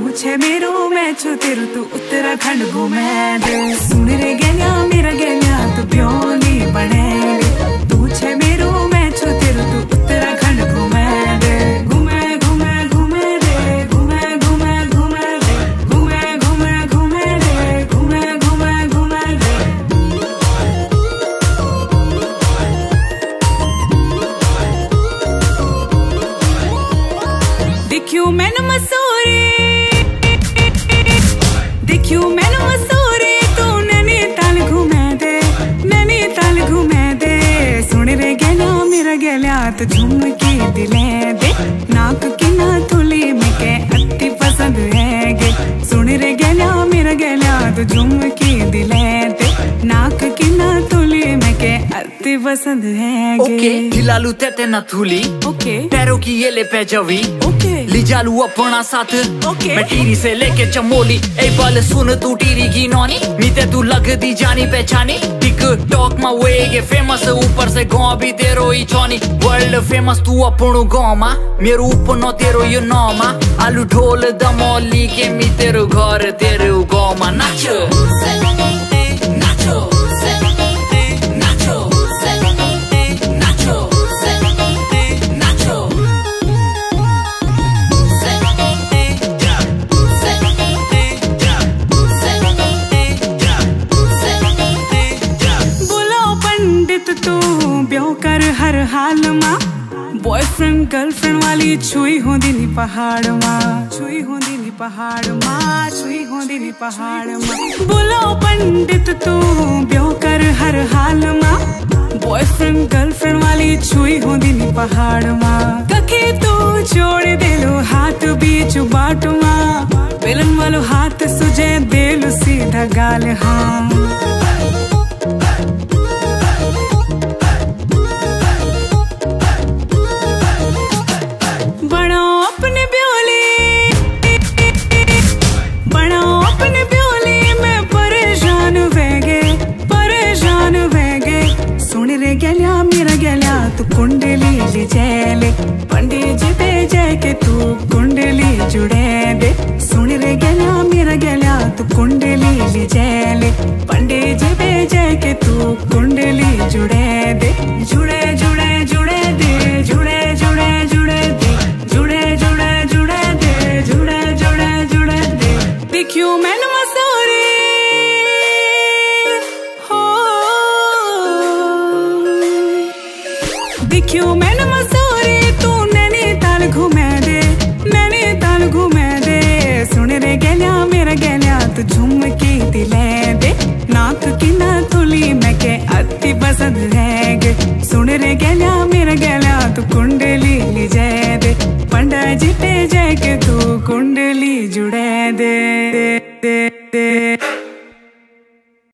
तू छे मेरो मैं छु तेरू तू उत्तराखंड घूमे दे। सुन रे गहना मेरा गहना तू ब्योली बने तू मैं छु तू उत्तराखंड दे। घूमे घूमे घूमे दे, घूमे घूमे घूमे दे। घूमे घूमे घूमे दे, घूमे घूमे घूमे दे। देखियो मैंने मसूरी देखियो मैंने मसूरी तू नैनीताल घूमे दे नैनीताल घूमे दे। सुन रे गैला मेरा गैला तो झुमकी दिले दे। नाक की ना थुली में के अति पसंद है गे सुन रे गैला मेरा गैला तो झुमकी दिले दे। नाक की ना थुली में के अति पसंद है गे ओके दिलालू तेते न थूली ओके। पैरों की ये ले पे जवी। ओके। ली जालू अपना साथ। Okay. मैं टीरी से लेके चमोली ए बल सुन तू टीरी की नौनी। नीते तू लग दी जानी पहचानी। टिक टॉक मा वे ये फ़ेमस ऊपर से गाँव भी तेरो ही चौनी। वर्ल्ड फ़ेमस तू अपनो गाँव मा मेरो उपनो तेरो यो नौ मा। आलू ढोल दमोली के मी तेरो घर तेरो गाँव मा। नाच हर हाल मा। बॉयफ्रेंड गर्लफ्रेंड वाली छुई होंदी नी पहाड़ मा। छुई होंदी नी पहाड़ मा। छुई होंदी नी पहाड़ मा। बोलो पंडित तू, ब्यो कर हर हाल मा। बॉयफ्रेंड गर्लफ्रेंड वाली छुई होंदी नी पहाड़ मा। कखे तू जोड़ दे लो हाथ बीच बाट मा। बेलन वालो हाथ सुझे दे लो सीधा गाल हाँ। गलिया मेरा गलिया तू कुंडली ली पंडित जी पे जय के दिखियो मैंने मसूरी तू नैनीताल घूमे दे नैनीताल घूमे दे। सुन रे गलिया, मेरा गैलिया, तू झूम के दिले दे। नाक की ना थोली मैं के अति पसंद रहेंगे सुन रे गलिया, मेरा गलिया, तू कुंडली ले जाए दे। पंडा जी पे जाके तू कुंडली जुड़े दे।